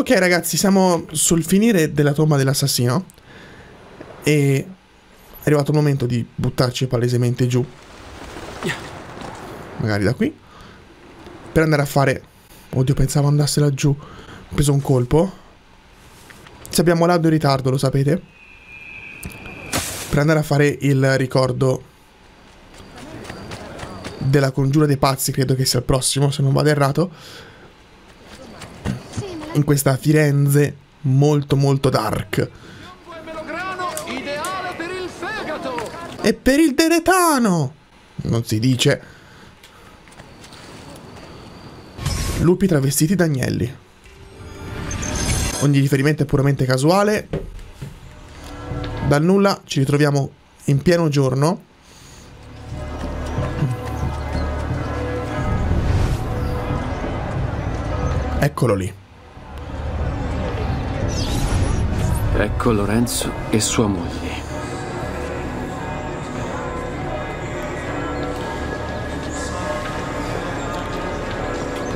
Ok ragazzi, siamo sul finire della tomba dell'assassino e è arrivato il momento di buttarci palesemente giù. Magari da qui. Per andare a fare... Oddio, pensavo andasse laggiù. Ho preso un colpo. Se abbiamo l'audio in ritardo, lo sapete. Per andare a fare il ricordo della congiura dei pazzi, credo che sia il prossimo, se non vado errato. In questa Firenze molto molto dark. E per il deretano! Non si dice. Lupi travestiti da agnelli. Ogni riferimento è puramente casuale. Dal nulla ci ritroviamo in pieno giorno. Eccolo lì. Ecco Lorenzo e sua moglie.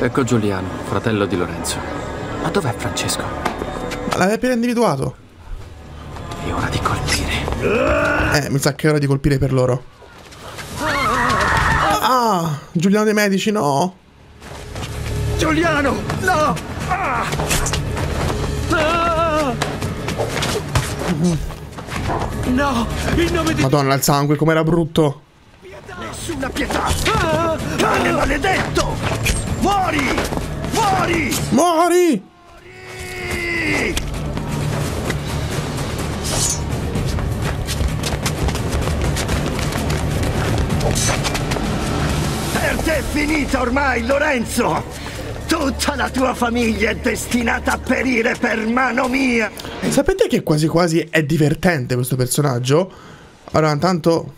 Ecco Giuliano, fratello di Lorenzo. Ma dov'è Francesco? Ma l'aveva appena individuato. È ora di colpire. Eh, mi sa che è ora di colpire per loro. Ah, Giuliano dei Medici, no. Giuliano, no! Ah! Ah! No, in nome di Madonna, il sangue, com'era brutto. nessuna pietà! Ah! Cane maledetto! Muori! Muori! Muori! Per te è finita ormai, Lorenzo! Tutta la tua famiglia è destinata a perire per mano mia! Sapete che quasi quasi è divertente questo personaggio? Allora, intanto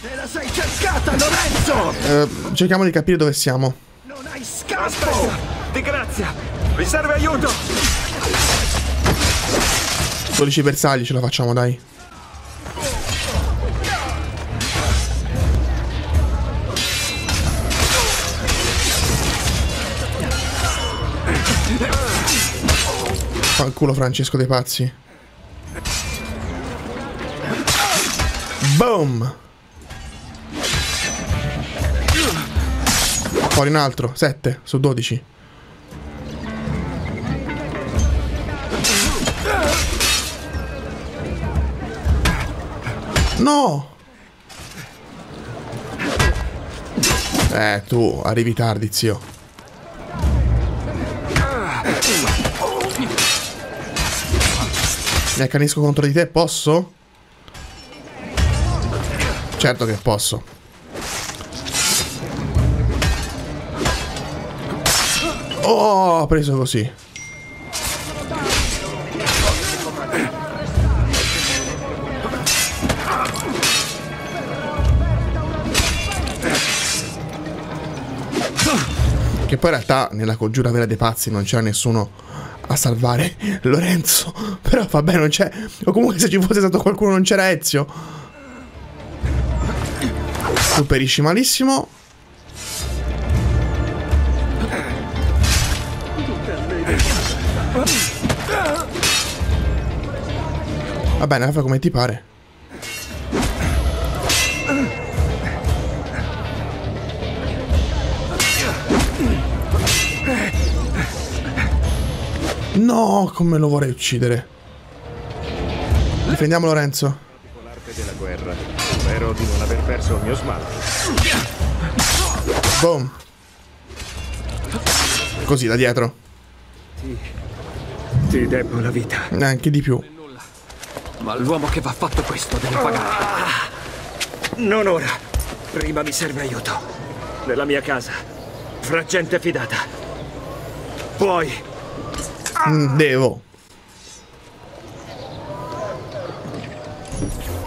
Te la sei cercata, Lorenzo! eh, cerchiamo di capire dove siamo. Non hai scampo! Di grazia! Vi serve aiuto! 12 bersagli ce la facciamo, dai. Fa il culo Francesco dei pazzi. Boom! Fuori un altro, 7 su 12. No! Eh, tu arrivi tardi, zio. Mi accanisco contro di te, posso? Certo che posso. Oh, ho preso così. Che poi in realtà nella congiura vera dei pazzi non c'era nessuno a salvare Lorenzo. Però vabbè, non c'è. O comunque se ci fosse stato qualcuno non c'era Ezio. Tu perisci malissimo. Va bene, fa come ti pare. No, come lo vorrei uccidere. Difendiamo Lorenzo. l'arte della guerra. Spero di non aver perso il mio smalto. Boom. Così da dietro. Ti debbo la vita. Neanche di più. Ma l'uomo che va fatto questo deve pagare. Non ora! Prima mi serve aiuto. Nella mia casa. Fra gente fidata. Poi Devo.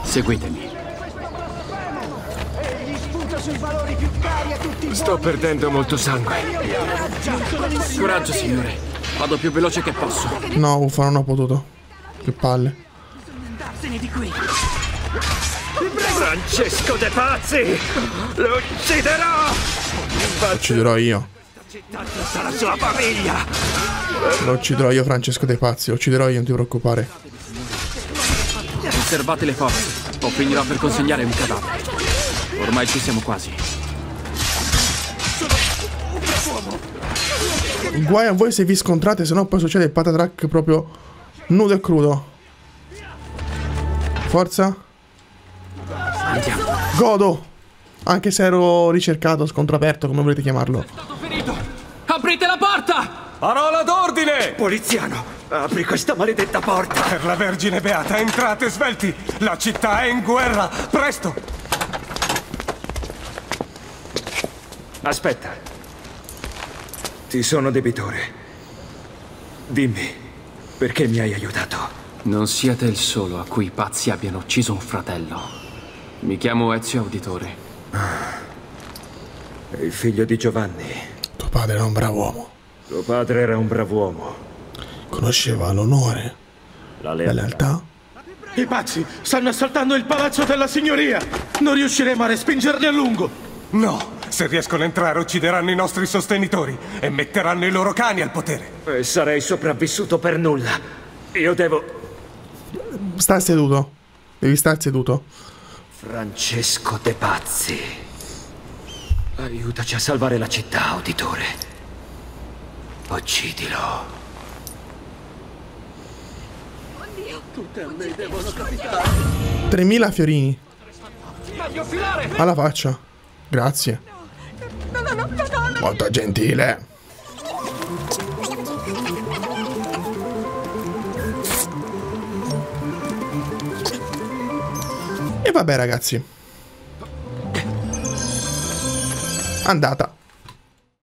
Seguitemi. Sto perdendo molto sangue. Coraggio, signore. Vado più veloce che posso. No, uffa, non ho potuto. Che palle. Francesco De Pazzi! Lo ucciderò! Ucciderò io. La sua famiglia! Lo ucciderò io, Francesco dei Pazzi. Lo ucciderò io, non ti preoccupare. Conservate le forze, o finirò per consegnare un cadavere. Ormai ci siamo quasi. Guai a voi se vi scontrate, se no poi succede il patatrack proprio nudo e crudo. Forza. Andiamo. Godo. Anche se ero ricercato, scontro aperto, come volete chiamarlo. Stato ferito! Aprite la porta! Parola d'ordine! Poliziano, apri questa maledetta porta! Per la Vergine Beata, entrate svelti! La città è in guerra! Presto! Aspetta. Ti sono debitore. Dimmi, perché mi hai aiutato? Non siete il solo a cui i pazzi abbiano ucciso un fratello. Mi chiamo Ezio Auditore. È il figlio di Giovanni. Tuo padre era un bravo uomo. Tuo padre era un brav'uomo. Conosceva l'onore, La la lealtà. lealtà. I pazzi stanno assaltando il palazzo della signoria! Non riusciremo a respingerli a lungo! No! Se riescono a entrare uccideranno i nostri sostenitori e metteranno i loro cani al potere. E sarei sopravvissuto per nulla. Io devo... Sta seduto. Devi star seduto. Francesco De Pazzi. Aiutaci a salvare la città, uditore. Uccidilo. 3000 fiorini. Alla faccia. Grazie. Molto gentile. E vabbè ragazzi. Andata.